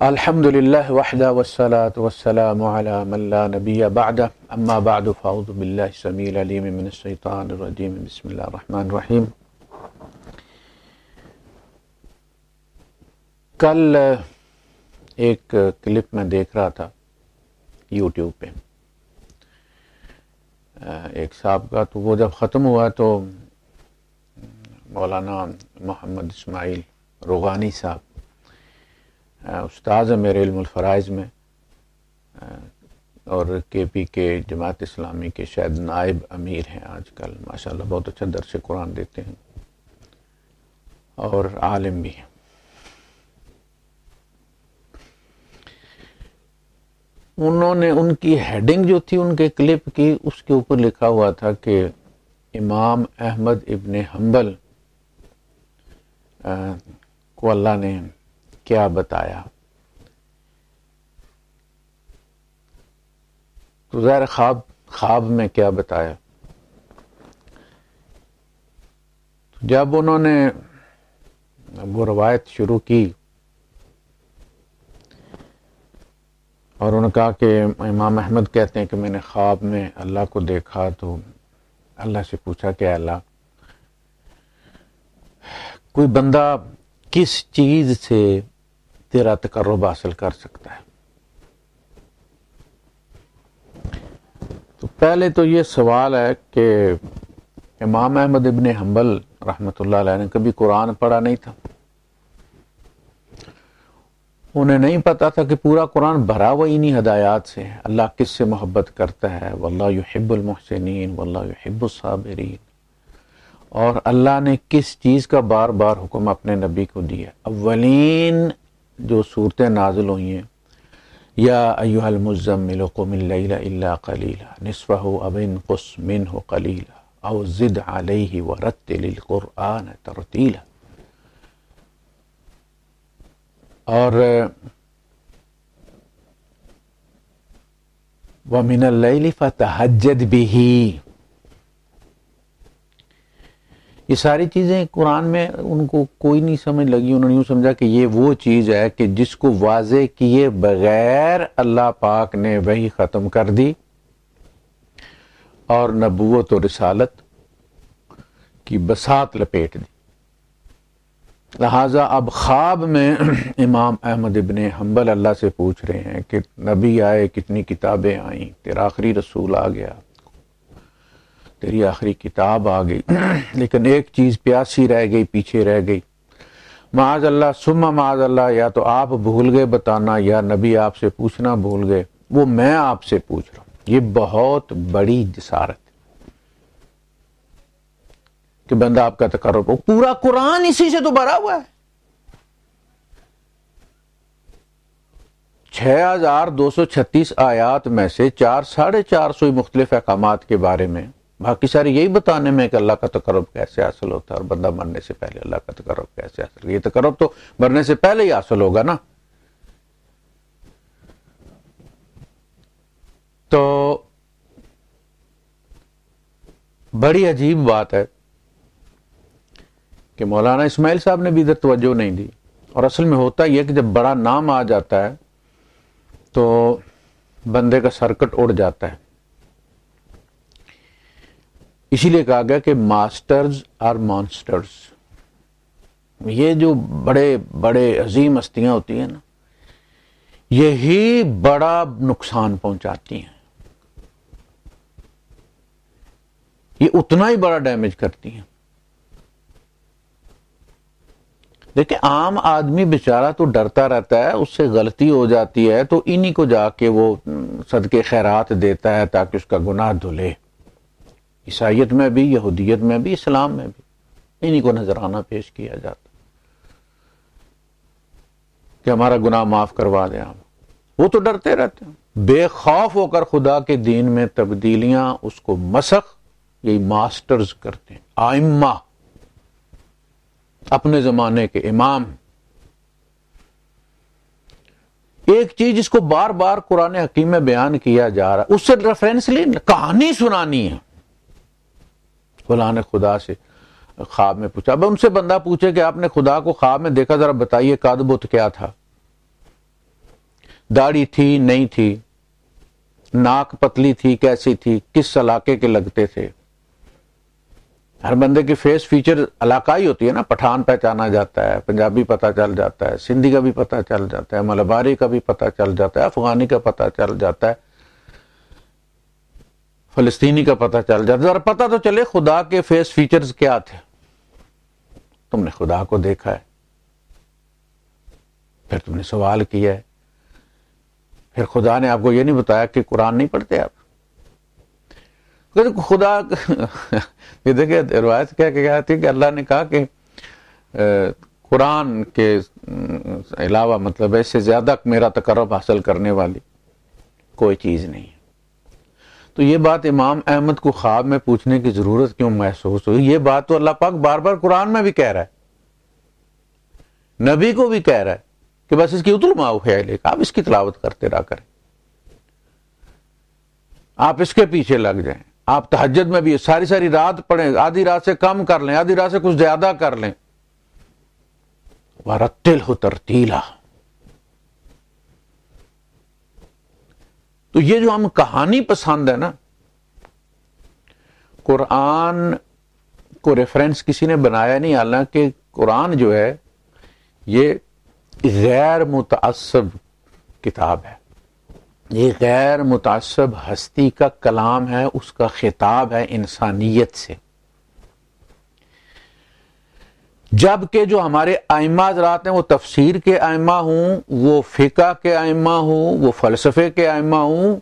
अल्हम्दुलिल्लाह वहदा वस्सलात वस्सलामु अला मन ला नबिय बाद अम्मा बाद फ़ाउज़ु बिल्लाहि समील अलीम मिनश शैतानिर रजीम बिस्मिल्लाहिर रहमानिर रहीम कल एक क्लिप में देख रहा था यूट्यूब पे एक साहब का तो वो जब ख़त्म हुआ तो मौलाना मोहम्मद इस्माइल रोगानी साहब उस्ताद है मेरे इल्मफ़राइज में और के पी के जमात इस्लामी के शायद नायब अमीर हैं आजकल, माशाल्लाह बहुत अच्छा दरस कुरान देते हैं, और आलिम भी हैं। उन्होंने, उनकी हेडिंग जो थी, उनके क्लिप की, उसके ऊपर लिखा हुआ था कि इमाम अहमद इब्ने हम्बल को अल्लाह ने क्या बताया? तो ज़ाहिर ख्वाब ख्वाब में क्या बताया? तो जब उन्होंने वो रवायत शुरू की और उन्होंने कहा कि इमाम अहमद कहते हैं कि मैंने ख्वाब में अल्लाह को देखा तो अल्लाह से पूछा कि अल्लाह? कोई बंदा किस चीज़ से तेरा तकर्रब हासिल कर सकता है। तो पहले तो ये सवाल है कि इमाम अहमद इबन हम्बल रहमतुल्लाह ने कभी कुरान पढ़ा नहीं था। उन्हें नहीं पता था कि पूरा कुरान भरा हुआ इन्हीं हदायत से है। अल्लाह किस से मोहब्बत करता है? वल्ला युहिब्बुल वल्ला युहिब्बुस और अल्लाह ने किस चीज़ का बार बार हुक्म अपने नबी को दिया? अवलीन जो सूरतें नाजिल हुई हैं या अयुहलमुज़मिल कमिल्ला कलीला नसफ़ अबिन कुस मिन हो कलीला अव ज़िद अलैहि व रत्तिलकुरआन तरतीला और व मिनल फ़तहजद बिही ये सारी चीज़ें कुरान में उनको कोई नहीं समझ लगी, उन्होंने यूँ समझा कि ये वो चीज़ है कि जिसको वाजे किए बगैर अल्लाह पाक ने वही ख़त्म कर दी। और नबूत और रिसालत की बसात लपेट दी। लिहाजा अब ख्वाब में इमाम अहमद इबन हम्बल अल्लाह से पूछ रहे हैं कि नबी आए, कितनी किताबें आई, तेरा आखिरी रसूल आ गया। तेरी आखिरी किताब आ गई। लेकिन एक चीज़ प्यासी रह गई, पीछे रह गई। माज अल्लाह सुमा माज अल्लाह या तो आप भूल गए बताना, या नबी आपसे पूछना भूल गए। वो मैं आपसे पूछ रहा हूँ। ये बहुत बड़ी जसारत कि बंदा आपका तकर्रब पूरा कुरान इसी से तो भरा हुआ है। छह हज़ार दो सौ छत्तीस आयात में से चार, साढ़े चार सौ मुख्तलिफ़ अहकाम के बारे में बाकी सारे यही बताने में कि अल्लाह का तकरब कैसे हासिल होता है और बंदा मरने से पहले अल्लाह का तकरब कैसे हासिल ये तकरब तो मरने से पहले ही हासिल होगा ना। तो बड़ी अजीब बात है कि मौलाना इस्माइल साहब ने भी इधर तवज्जो नहीं दी। और असल में होता ही है कि जब बड़ा नाम आ जाता है तो बंदे का सर्कट उड़ जाता है। इसीलिए कहा गया कि मास्टर्स आर मॉन्स्टर्स ये जो बड़े बड़े अजीम हस्तियाँ होती हैं ना यही बड़ा नुकसान पहुंचाती हैं। ये उतना ही बड़ा डैमेज करती हैं। देखिए, आम आदमी बेचारा तो डरता रहता है, उससे गलती हो जाती है तो इन्हीं को जाके वो सदके खैरात देता है ताकि उसका गुनाह धुले। ईसाइत में भी, यहूदियत में भी, इस्लाम में भी। इन्हीं को नजराना पेश किया जाता कि हमारा गुनाह माफ़ करवा दें आप। वो तो डरते रहते हैं। बेखौफ होकर खुदा के दीन में तब्दीलियाँ उसको मसख, यही मास्टर्स करते हैं। आइम्मा, अपने जमाने के इमाम। एक चीज़ जिसको बार बार कुरान हकीम में बयान किया जा रहा है, उससे रेफरेंस ली, कहानी सुनानी है। खुदा ने खुदा से ख्वाब में पूछा। अब उनसे बंदा पूछे कि आपने खुदा को ख्वाब में देखा, जरा बताइए कादबुत क्या था? दाढ़ी थी, नहीं थी? नाक पतली थी, कैसी थी? किस इलाके के लगते थे? हर बंदे की फेस फीचर इलाकाई होती है ना। पठान पहचाना जाता है, पंजाबी पता चल जाता है, सिंधी का भी पता चल जाता है, मलबारी का भी पता चल जाता है, अफगानी का पता चल जाता है। फलस्तीनी का पता चल जाता है। पता तो चले खुदा के फेस फीचर्स क्या थे। तुमने खुदा को देखा है। फिर तुमने सवाल किया है। फिर खुदा ने आपको यह नहीं बताया कि कुरान नहीं पढ़ते आप। खुदा ये देखिए, रिवायत क्या क्या थी कि अल्लाह ने कहा कि कुरान के अलावा मतलब ऐसे ज़्यादा मेरा तकरब हासिल करने वाली कोई चीज़ नहीं है। तो ये बात इमाम अहमद को ख्वाब में पूछने की ज़रूरत क्यों महसूस हुई? ये बात तो अल्लाह पाक बार बार कुरान में भी कह रहा है। नबी को भी कह रहा है कि बस इसकी उतल माओ ख्याल आप इसकी तलावत करते रहा करें। आप इसके पीछे लग जाएँ। आप तहजद में भी सारी सारी रात पढ़ें, आधी रात से कम कर लें, आधी रात से कुछ ज़्यादा कर लें। वरतिल हो तरतीला। तो ये जो हम कहानी पसंद है ना, कुरान को रेफरेंस किसी ने बनाया नहीं, हालाँकि कुरान जो है, ये गैर मुतासब किताब है। ये गैर मुतासब हस्ती का कलाम है, उसका खिताब है इंसानियत से। जबकि जो हमारे आइमा हजरात हैं, वो तफसीर के आइमा हूँ, वो फ़िका के आइमा हूँ, वो फ़लसफ़े के आइमा हूँ,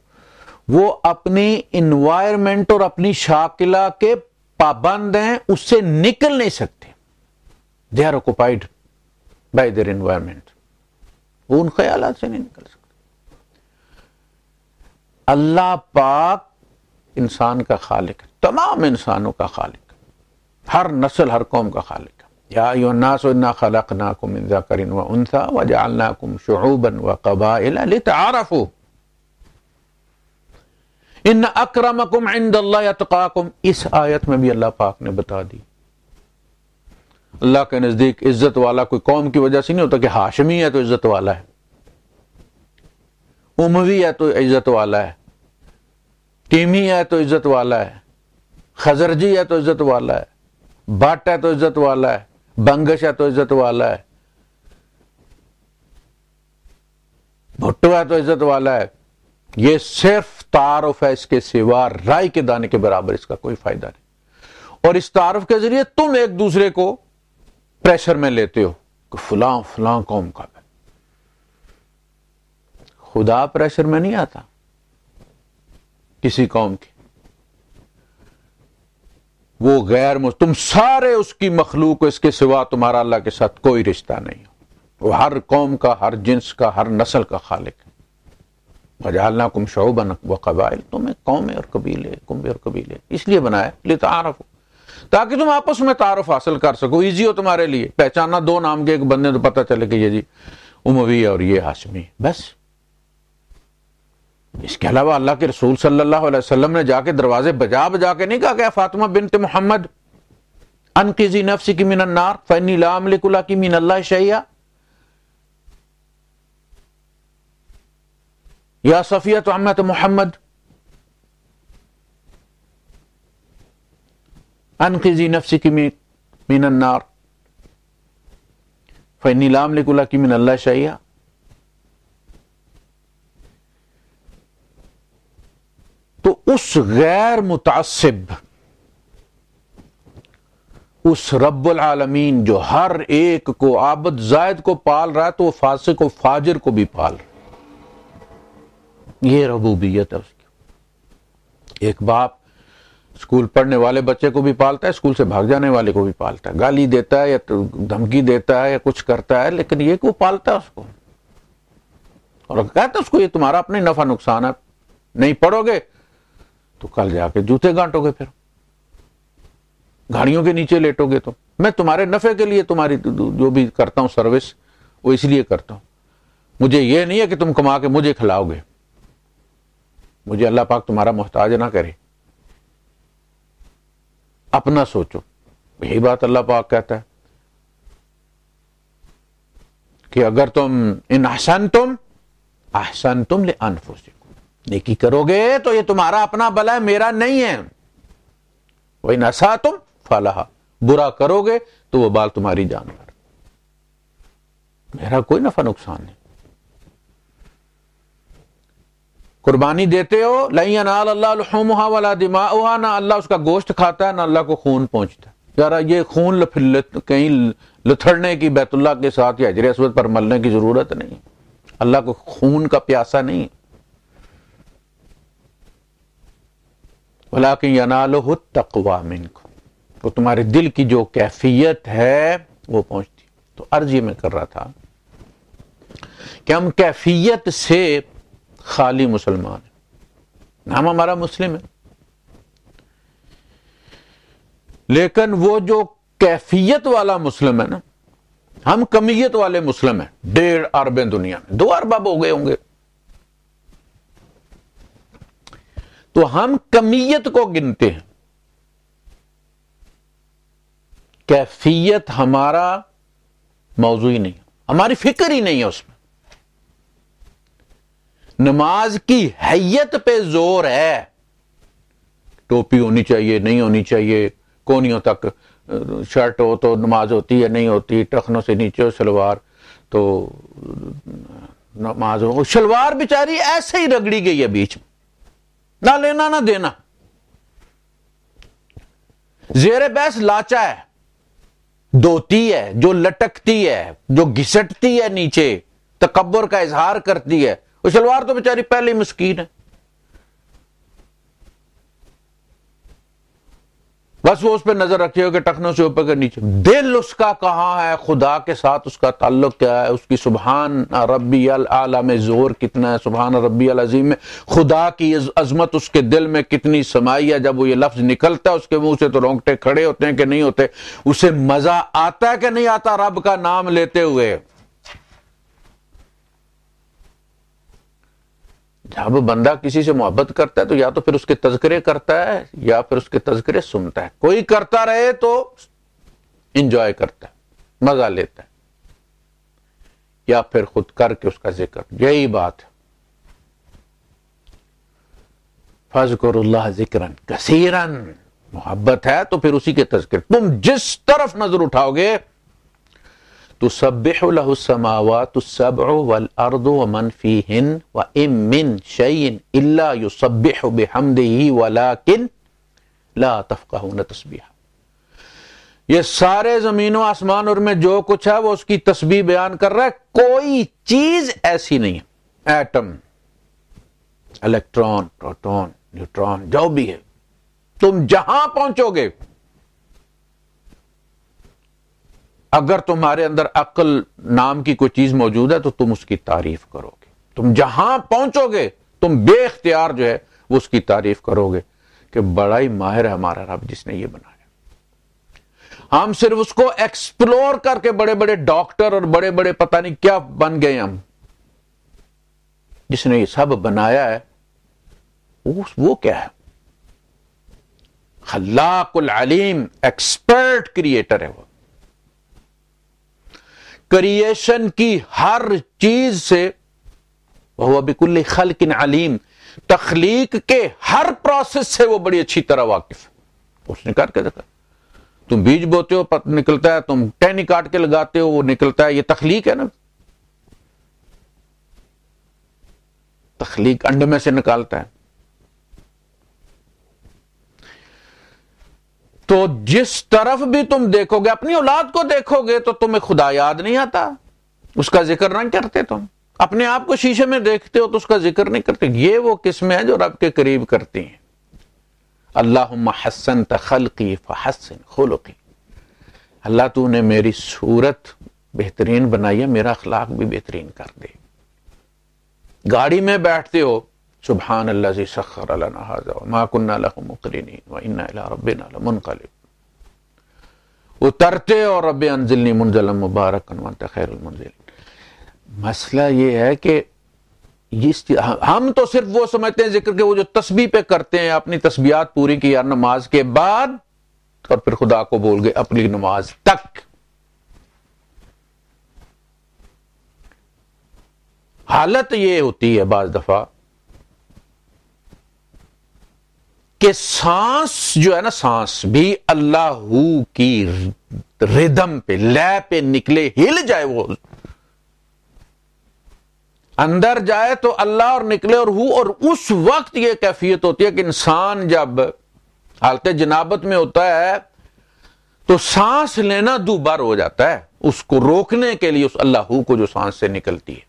वो अपनी इन्वायरमेंट और अपनी शाकिला के पाबंद हैं, उससे निकल नहीं सकते। They are occupied by their environment वो उन ख्याल से नहीं निकल सकते। अल्लाह पाक इंसान का खालिक तमाम इंसानों का खालिक हर नस्ल, हर कौम का खालिक इस आयत में भी अल्लाह पाक ने बता दी अल्लाह के नज़दीक इज़्ज़त वाला कोई कौम की वजह से नहीं होता कि हाशमी है तो इज़्ज़त वाला है उमवी है तो इज़्ज़त वाला है टीमी है तो इज़्ज़त वाला है खजरजी है तो इज़्ज़त वाला है भट्ट है तो इज़्ज़त वाला है बंगश है तो इज़्ज़त वाला है। भुट्टो है तो इज़्ज़त वाला है। ये सिर्फ़ तारुफ है इसके सिवा राय के दाने के बराबर इसका कोई फ़ायदा नहीं। और इस तारुफ के ज़रिए तुम एक दूसरे को प्रेशर में लेते हो कि फलां फलां कौम का खुदा प्रेशर में नहीं आता। किसी कौम की। वो गैर तुम सारे उसकी मखलूक इसके सिवा तुम्हारा अल्लाह के साथ कोई रिश्ता नहीं वो हर कौम का, हर जिन्स का, हर नस्ल का खालिक है। वजालना कुम शोबन व कबाइल, तुम्हें कौम और कबीले, कुंबे और कबीले, इसलिए बनाया ले तारफ ताकि तुम आपस में तारफ हासिल कर सको इजी हो तुम्हारे लिए। पहचाना दो नाम के एक बंदे तो पता चले कि ये जी, उमवी और ये हाशमी, बस। इसके अलावा अल्लाह के रसूल सल्लल्लाहु अलैहि वसल्लम ने जाके दरवाजे बजा बजा के नहीं कहा क्या फातिमा बिनत मोहम्मद, अनकिजी नफ्सी की मिन नार फनी लामलिकुला की मिन अल्लाह शैया या सफिया तो अहमद मोहम्मद, अनकिजी नफ्सी की मिन नार फनी लामलिकुला की मिन अल्लाह शैया तो उस गैर मुतासिब, उस रब्बुल आलमीन जो हर एक को आबद जायद को पाल रहा है तो वो फासिक को फाजिर को भी पाल रहा ये रबूबियत है उसकी। एक बाप स्कूल पढ़ने वाले बच्चे को भी पालता है, स्कूल से भाग जाने वाले को भी पालता है। गाली देता है या तो धमकी देता है या कुछ करता है, लेकिन ये को पालता है उसको? और कहता है उसको, ये तुम्हारा अपने नफा नुकसान है, नहीं पढ़ोगे तो कल जाके जूते गांटोगे फिर। गाड़ियों के नीचे लेटोगे तो। मैं तुम्हारे नफे के लिए तुम्हारी जो भी करता हूँ सर्विस वो इसलिए करता हूँ। मुझे ये नहीं है कि तुम कमा के मुझे खिलाओगे। मुझे अल्लाह पाक तुम्हारा मोहताज ना करे। अपना सोचो। यही बात अल्लाह पाक कहता है कि अगर तुम इन हसन तुम आहसन तुम ले अनफुस। नेकी करोगे तो ये तुम्हारा अपना बला है, मेरा नहीं है। वही नशा तुम, फलाहा। बुरा करोगे तो वो बाल तुम्हारी जान पर। मेरा कोई नफा नुकसान नहीं। कुर्बानी देते हो लई अल्लाह वाला दिमा ना अल्लाह उसका गोश्त खाता है, ना अल्लाह को खून पहुँचता है। यार ये खून कहीं लथड़ने की बैतुल्ला के साथ या हजर पर मलने की ज़रूरत नहीं। अल्लाह को खून का प्यासा नहीं। तकवा मिनको तो तुम्हारे दिल की जो कैफियत है, वो पहुँचती। तो अर्ज़ ये मैं कर रहा था कि हम कैफियत से खाली मुसलमान है। नाम हमारा मुस्लिम है। लेकिन वो जो कैफियत वाला मुस्लिम है ना, हम कमियत वाले मुस्लिम हैं। डेढ़ अरबें दुनिया में। दो अरब हो गए होंगे। तो हम कमियत को गिनते हैं। कैफियत हमारा मौजू ही नहीं, हमारी फ़िक्र ही नहीं है उसमें। नमाज़ की हैयत पे ज़ोर है। टोपी होनी चाहिए, नहीं होनी चाहिए, कोनियों तक, शर्ट हो तो नमाज़ होती है, नहीं होती, टखनों से नीचे हो, सलवार तो नमाज़ हो। शलवार बेचारी ऐसे ही रगड़ी गई है बीच में। ना लेना, ना देना। जेर बैस लाचा है, धोती है, जो लटकती है, जो घिसटती है नीचे तकबर का इजहार करती है, वो शलवार तो बेचारी पहले मुस्किन है। बस वो उस पर नज़र रखे हो कि टखनों से ऊपर के नीचे। दिल उसका कहाँ है? खुदा के साथ उसका ताल्लुक क्या है? उसकी सुबहान रबी अल आला में ज़ोर कितना है? सुबहान रबी अजीम में। खुदा की अजमत उसके दिल में कितनी समाई है? जब वो ये लफ्ज निकलता है, उसके मुँह से तो रोंगटे खड़े होते हैं कि नहीं होते? उसे मज़ा आता है कि नहीं आता? रब का नाम लेते हुए। जब बंदा किसी से मोहब्बत करता है तो या तो फिर उसके तस्करे करता है, या फिर उसके तस्करे सुनता है। कोई करता रहे तो इंजॉय करता है, मज़ा लेता है। या फिर खुद करके उसका ज़िक्र। यही बात है। फजकुरल्लाह जिक्रन, कसीरन। मोहब्बत है तो फिर उसी के तस्कर तुम जिस तरफ़ नज़र उठाओगे ये सारे जमीनों, आसमान और में जो कुछ है, वो उसकी तस्बीह बयान कर रहा है। कोई चीज़ ऐसी नहीं है। एटम, इलेक्ट्रॉन, प्रोटॉन, न्यूट्रॉन, जो भी है। तुम जहाँ पहुंचोगे अगर तुम्हारे अंदर अक्ल नाम की कोई चीज़ मौजूद है तो तुम उसकी तारीफ़ करोगे। तुम जहाँ पहुंचोगे तुम बेख्तियार जो है वो उसकी तारीफ़ करोगे कि बड़ा ही माहिर है हमारा रब जिसने ये बनाया। हम सिर्फ़ उसको एक्सप्लोर करके बड़े बड़े डॉक्टर और बड़े बड़े पता नहीं क्या बन गए हम। जिसने ये सब बनाया है वो, वो क्या है? खल्लाकुल अलीम एक्सपर्ट क्रिएटर है वो। क्रिएशन की हर चीज़ से, वह बिकुल खल किन अलीम, तखलीक के हर प्रोसेस से वो बड़ी अच्छी तरह वाकिफ। है उसने करके देखा। तुम बीज बोते हो पत निकलता है, तुम टहनी काट के लगाते हो, वो निकलता है। ये तखलीक है ना? तखलीक अंड में से निकालता है। तो जिस तरफ़ भी तुम देखोगे, अपनी औलाद को देखोगे तो तुम्हें खुदा याद नहीं आता। उसका ज़िक्र नहीं करते तुम। अपने आप को शीशे में देखते हो तो उसका ज़िक्र नहीं करते। ये वो किस्में हैं जो रब के करीब करती हैं। अल्लाह हसन तखलकी फहसन खुलकी। अल्लाह तू ने मेरी सूरत बेहतरीन बनाई है, मेरा अखलाक भी बेहतरीन कर दे। गाड़ी में बैठते हो सुबहान अल्लाह सखर मुकरिन व इन्ना रबिन मुनकलिब उतरते और रब अनजिलनी मुंजल मुबारक खैर मुंजिल मसला ये है कि इस हम तो सिर्फ़ वो समझते हैं ज़िक्र के वो जो तस्बी पे करते हैं, अपनी तस्बियात पूरी की यार नमाज़ के बाद, और फिर खुदा को बोल गए अपनी नमाज़ तक। हालत ये होती है बाज दफ़ा कि सांस जो है ना, सांस भी अल्लाह की रिदम पे, लय पे निकले, हिल जाए वो। अंदर जाए तो अल्लाह और निकले और हु, और उस वक्त ये कैफियत होती है कि इंसान जब हालत जनाबत में होता है तो सांस लेना दुबार हो जाता है। उसको रोकने के लिए उस अल्लाह को जो सांस से निकलती है।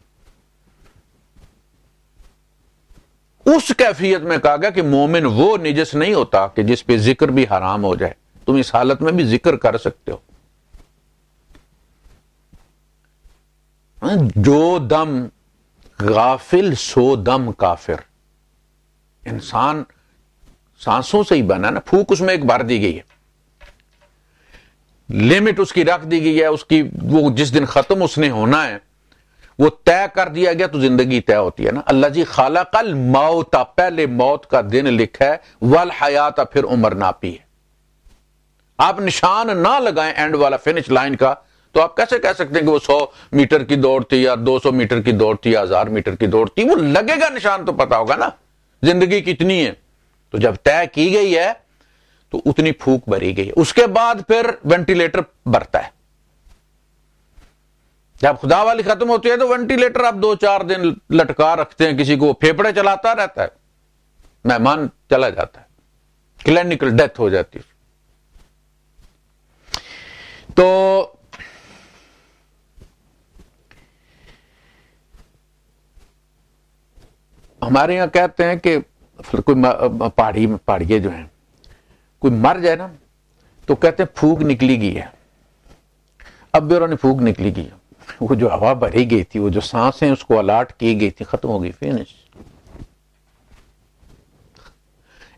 उस कैफियत में कहा गया कि मोमिन वो निजस नहीं होता कि जिस पे ज़िक्र भी हराम हो जाए। तुम इस हालत में भी ज़िक्र कर सकते हो। हाँ, जो दम गाफिल सो दम काफिर। इंसान सांसों से ही बना ना फूक उसमें एक भर दी गई है। लिमिट उसकी रख दी गई है उसकी वो जिस दिन खत्म उसने होना है वो तय कर दिया गया तो ज़िंदगी तय होती है ना। अल्लाह जी खाला कल मौत पहले मौत का दिन लिखा है, वल हयात फिर उम्र नापी है। आप निशान ना लगाएँ एंड वाला फिनिश लाइन का तो आप कैसे कह सकते हैं कि वो सौ मीटर की दौड़ थी या दो सौ मीटर की दौड़ थी या हज़ार मीटर की दौड़ थी, वो लगेगा निशान तो पता होगा ना। ज़िंदगी कितनी है। तो जब तय की गई है तो उतनी फूक भरी गई है। उसके बाद फिर वेंटिलेटर भरता है। जब खुदा वाली खत्म होती है तो वेंटिलेटर आप दो चार दिन लटका रखते हैं, किसी को फेफड़े चलाता रहता है, मेहमान चला जाता है, क्लिनिकल डेथ हो जाती है। तो हमारे यहाँ कहते हैं कि कोई पहाड़ी, पहाड़िए जो है, कोई मर जाए ना तो कहते हैं, फूक निकली गई है। अब भी उन्होंने फूक निकली गई है। वो जो हवा भरी गई थी, वो जो साँसें उसको अलाट की गई थी, खत्म हो गई फिनिश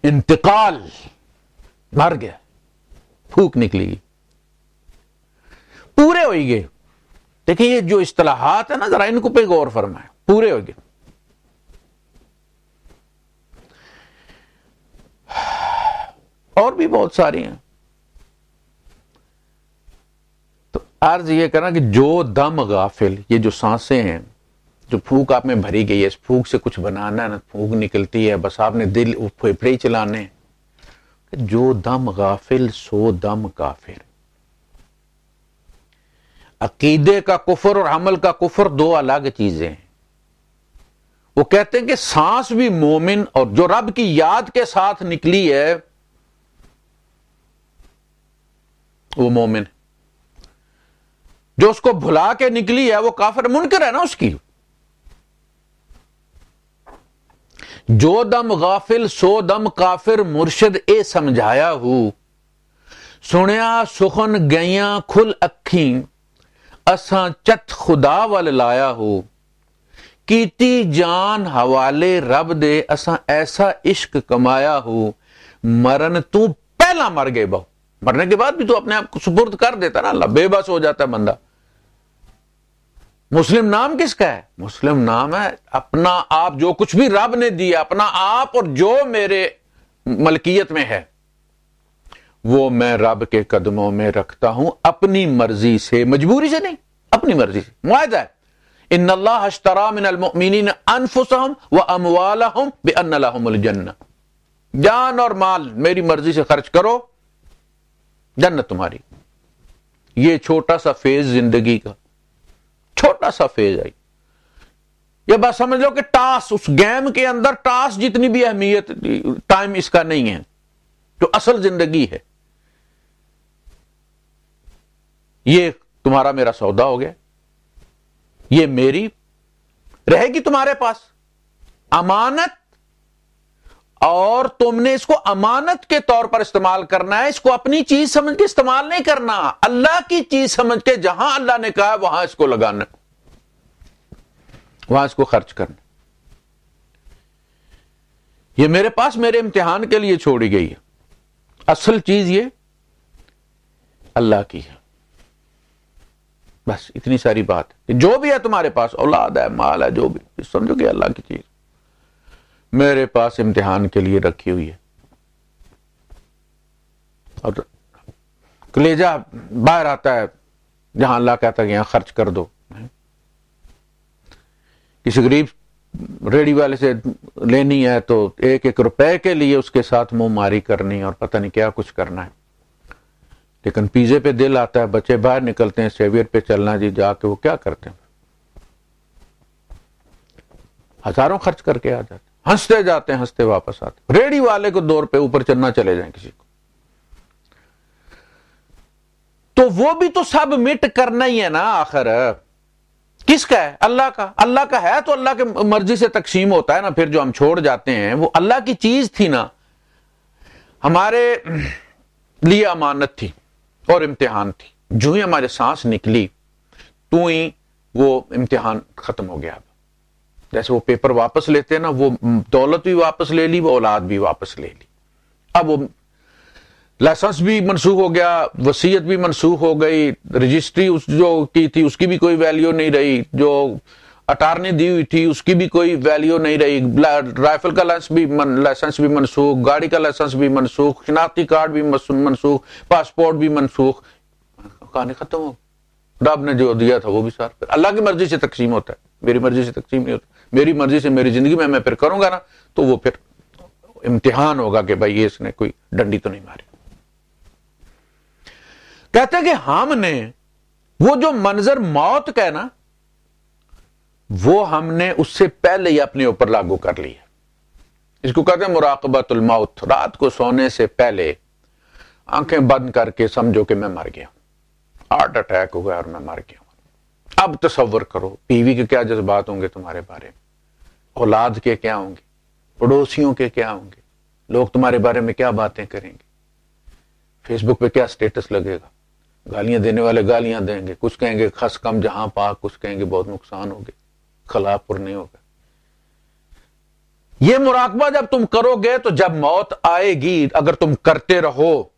इंतकाल मर गया, फूक निकली गई। पूरे हो गए। देखिए, ये जो इस्तलाहात है ना, जरा इनको पे गौर फरमाए। पूरे हो गए। और भी बहुत सारी हैं तो अर्ज़ ये करना कि जो दम गाफिल, ये जो साँसें हैं, जो फूक आप में भरी गई है, इस फूक से कुछ बनाना है, ना फूक निकलती है, बस आपने दिल फेफड़े चलाने जो दम गाफिल, सो दम काफिर। अकीदे का कुफर और अमल का कुफर दो अलग चीज़ें हैं। वो कहते हैं कि सांस भी मोमिन और जो रब की याद के साथ निकली है, वो मोमिन। जो उसको भुला के निकली है, वो काफिर मुनकर है ना उसकी? जो दम गाफिल, सो दम काफिर मुर्शद ए समझाया हूँ। सुनिया सुखन गैया खुल अखी, असा चत खुदा वल लाया हो। कीती जान हवाले रब दे, असा ऐसा इश्क कमाया हो। मरन तू पहला मर गए बहु। मरने के बाद भी तो अपने आप को सुपुर्द कर देता ना, अल्लाह, बेबस हो जाता है बंदा। मुस्लिम नाम किसका है? मुस्लिम नाम है अपना आप, जो कुछ भी रब ने दिया, अपना आप और जो मेरे मलकियत में है, वो मैं रब के कदमों में रखता हूँ, अपनी मर्ज़ी से। मजबूरी से नहीं, अपनी मर्ज़ी से। मुआदा इन अल्लाह जान और माल मेरी मर्ज़ी से खर्च करो जन्नत तुम्हारी। ये छोटा सा फ़ेज़ ज़िंदगी का, छोटा सा फ़ेज़ आई ये बात समझ लो कि टास, उस गेम के अंदर टास जितनी भी अहमियत, टाइम इसका नहीं है, जो असल ज़िंदगी है। ये तुम्हारा मेरा सौदा हो गया। ये मेरी रहेगी तुम्हारे पास। अमानत और तुमने इसको अमानत के तौर पर इस्तेमाल करना है, इसको अपनी चीज़ समझ के इस्तेमाल नहीं करना। अल्लाह की चीज़ समझ के जहाँ अल्लाह ने कहा वहाँ इसको लगाना। वहाँ इसको खर्च करना। ये मेरे पास मेरे इम्तिहान के लिए छोड़ी गई है। असल चीज़ ये अल्लाह की है। बस इतनी सारी बात। जो भी है तुम्हारे पास, औलाद है, माल है, जो भी। समझो कि अल्लाह की चीज़। मेरे पास इम्तिहान के लिए रखी हुई है। और कलेजा बाहर आता है, जहाँ अल्लाह कहता है यहाँ खर्च कर दो। किसी गरीब रेडी वाले से लेनी है तो एक एक रुपए के लिए उसके साथ मुँह मारी करनी और पता नहीं क्या कुछ करना है। लेकिन पीजे पे दिल आता है, बच्चे बाहर निकलते हैं, सेवियर पे चलना जी, जाके वो क्या करते हैं? हज़ारों खर्च करके आ जाते हँसते जाते हैं, हँसते वापस आते रेडी वाले को दो रुपए ऊपर चलना चले जाए किसी को। तो वो भी तो सब मिट करना ही है ना आखिर। किसका है? अल्लाह का। अल्लाह का है तो अल्लाह के मर्ज़ी से तकसीम होता है ना, फिर जो हम छोड़ जाते हैं, वो अल्लाह की चीज़ थी ना। हमारे लिए अमानत थी और इम्तिहान थी। जो ही हमारे सांस निकली, तू ही वो इम्तिहान खत्म हो गया। जैसे वो पेपर वापस लेते हैं ना, वो दौलत भी वापस ले ली, वो औलाद भी वापस ले ली। अब वो लाइसेंस भी मनसूख हो गया, वसीयत भी मनसूख हो गई, रजिस्ट्री उस जो की थी, उसकी भी कोई वैल्यू नहीं रही, जो अटारनी दी हुई थी, उसकी भी कोई वैल्यू नहीं रही। राइफल का लाइसेंस भी लाइसेंस भी मनसूख, गाड़ी का लाइसेंस भी मनसूख, शिनाख्ती कार्ड भी मनसूख, पासपोर्ट भी मनसूख। कहानी खत्म हो रब ने जो दिया था वो भी सार अल्लाह की मर्ज़ी से तकसीम होता है। मेरी मर्ज़ी से तकसीम नहीं होती। मेरी मर्ज़ी से मेरी ज़िंदगी में मैं फिर करूँगा ना तो वो फिर इम्तिहान होगा कि भाई ये इसने कोई डंडी तो नहीं मारी। कहते हैं कि हमने वो जो मंजर मौत का है ना, वो हमने उससे पहले ही अपने ऊपर लागू कर लिया इसको कहते हैं मुराकबतुल मौत। रात को सोने से पहले आँखें बंद करके समझो कि मैं मर गया। हार्ट अटैक हो गया और मैं मर गया। अब तस्वर करो। बीवी के क्या जज्बात होंगे तुम्हारे बारे में? औलाद के क्या होंगे? पड़ोसियों के क्या होंगे? लोग तुम्हारे बारे में क्या बातें करेंगे? फेसबुक पे क्या स्टेटस लगेगा? गालियाँ देने वाले गालियाँ देंगे। कुछ कहेंगे, खस कम जहाँ पाक, कुछ कहेंगे, बहुत नुकसान हो गए खलापुर नहीं होगा। ये मुराकबा जब तुम करोगे तो जब मौत आएगी, अगर तुम करते रहो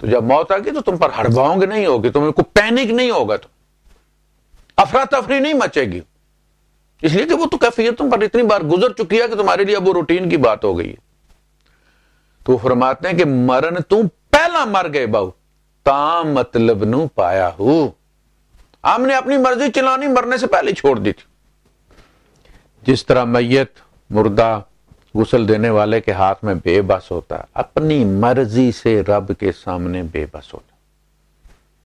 तो जब मौत आएगी तो तुम पर हड़बाओंग नहीं होगी, तुम्हें पैनिक नहीं होगा तो। अफरा तफरी नहीं मचेगी। इसलिए कि वो तो कैफियत पर इतनी बार गुजर चुकी है कि तुम्हारे लिए अब वो रूटीन की बात हो गई है। तो फरमाते हैं कि मरण तुम पहला मर गए बाबू ता मतलब नु पाया हूँ। हमने अपनी मर्ज़ी चलानी मरने से पहले छोड़ दी थी। जिस तरह मैयत, मुर्दा, गुसल देने वाले के हाथ में बेबस होता, अपनी मर्ज़ी से रब के सामने बेबस होता।